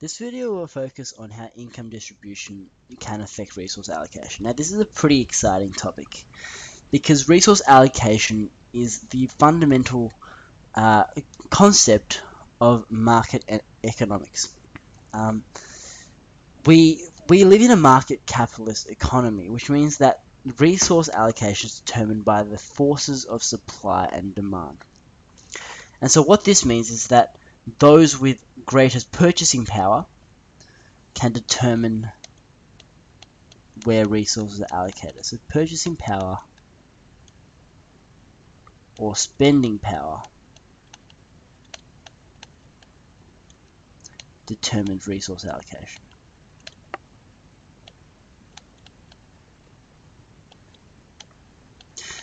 This video will focus on how income distribution can affect resource allocation. Now this is a pretty exciting topic because resource allocation is the fundamental uh, concept of market economics. Um, we, we live in a market capitalist economy which means that resource allocation is determined by the forces of supply and demand. And so what this means is that those with greatest purchasing power can determine where resources are allocated. So purchasing power or spending power determines resource allocation.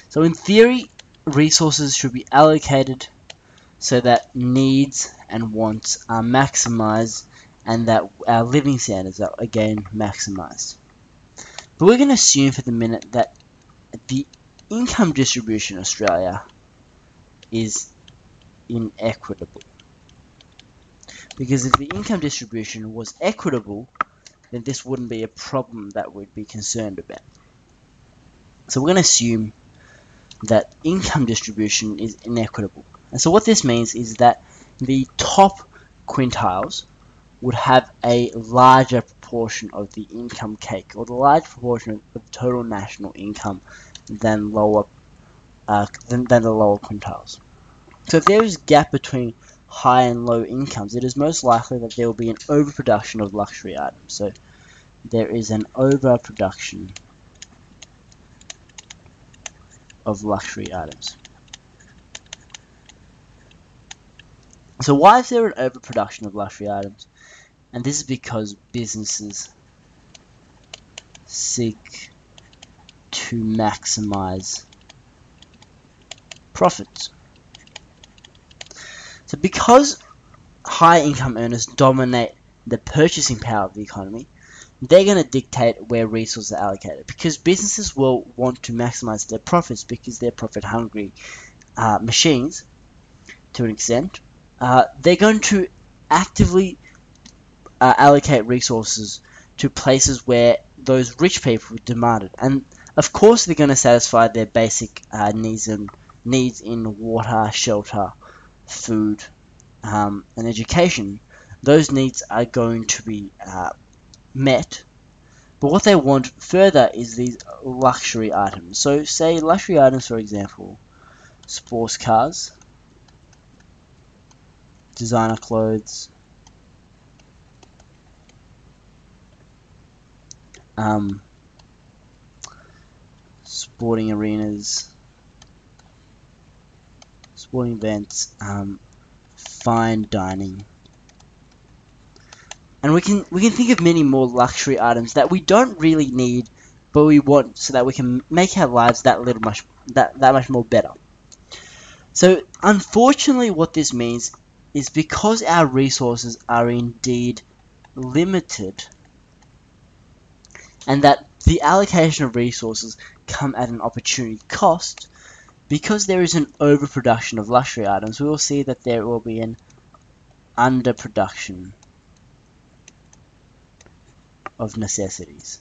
So in theory, resources should be allocated so that needs and wants are maximized and that our living standards are again maximized. But we're going to assume for the minute that the income distribution in Australia is inequitable. Because if the income distribution was equitable, then this wouldn't be a problem that we'd be concerned about. So we're going to assume that income distribution is inequitable. And so what this means is that the top quintiles would have a larger proportion of the income cake or the large proportion of total national income than lower uh, than, than the lower quintiles. So if there is a gap between high and low incomes, it is most likely that there will be an overproduction of luxury items. So there is an overproduction of luxury items. So why is there an overproduction of luxury items? And this is because businesses seek to maximize profits. So because high income earners dominate the purchasing power of the economy, they're going to dictate where resources are allocated because businesses will want to maximize their profits because they're profit hungry uh, machines to an extent uh, they're going to actively uh, allocate resources to places where those rich people demand it. And of course, they're going to satisfy their basic uh, needs and needs in water, shelter, food, um, and education. Those needs are going to be uh, met. But what they want further is these luxury items. So, say luxury items, for example, sports cars, designer clothes. Um, sporting arenas, sporting events, um, fine dining. And we can we can think of many more luxury items that we don't really need, but we want so that we can make our lives that little much that that much more better. So unfortunately, what this means is because our resources are indeed limited and that the allocation of resources come at an opportunity cost, because there is an overproduction of luxury items, we will see that there will be an underproduction of necessities.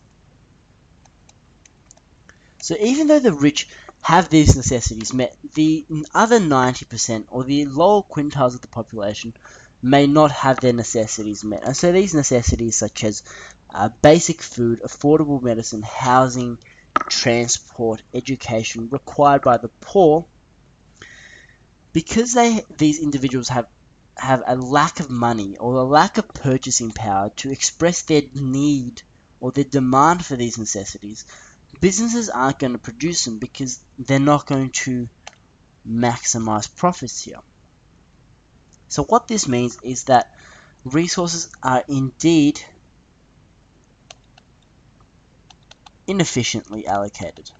So even though the rich have these necessities met, the other 90% or the lower quintiles of the population may not have their necessities met. And so these necessities such as uh, basic food, affordable medicine, housing, transport, education required by the poor, because they these individuals have have a lack of money or a lack of purchasing power to express their need or their demand for these necessities, businesses aren't going to produce them because they're not going to maximize profits here. So what this means is that resources are indeed inefficiently allocated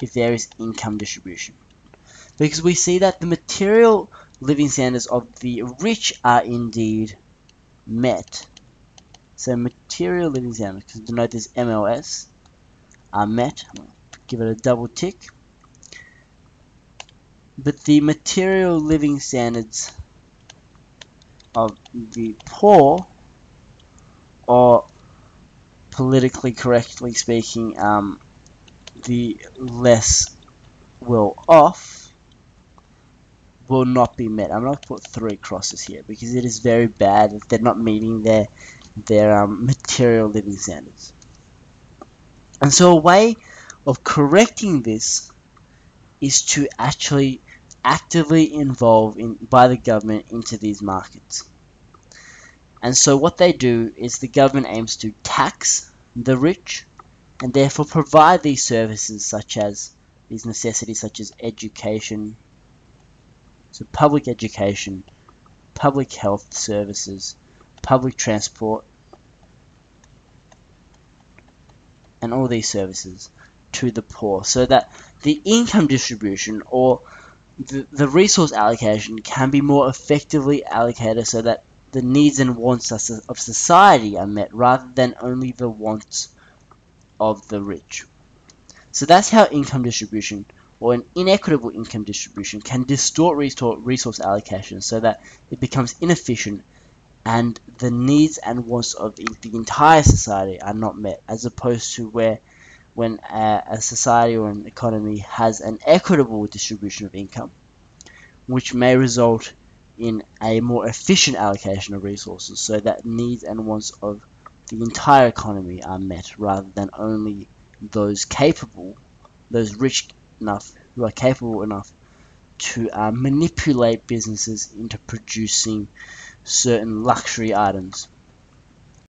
if there is income distribution. Because we see that the material living standards of the rich are indeed met so material living standards, because denote this MLS, are met. give it a double tick. But the material living standards of the poor, or politically correctly speaking, um, the less well off, will not be met. I'm going to put three crosses here because it is very bad if they're not meeting their their um, material living standards. And so a way of correcting this is to actually actively involve in by the government into these markets. And so what they do is the government aims to tax the rich and therefore provide these services such as these necessities such as education, so public education, public health services, public transport, and all these services to the poor so that the income distribution or the, the resource allocation can be more effectively allocated so that the needs and wants of society are met rather than only the wants of the rich. So that's how income distribution or an inequitable income distribution can distort resource allocation so that it becomes inefficient and the needs and wants of the entire society are not met as opposed to where when a, a society or an economy has an equitable distribution of income which may result in a more efficient allocation of resources so that needs and wants of the entire economy are met rather than only those capable, those rich enough, who are capable enough to uh, manipulate businesses into producing certain luxury items.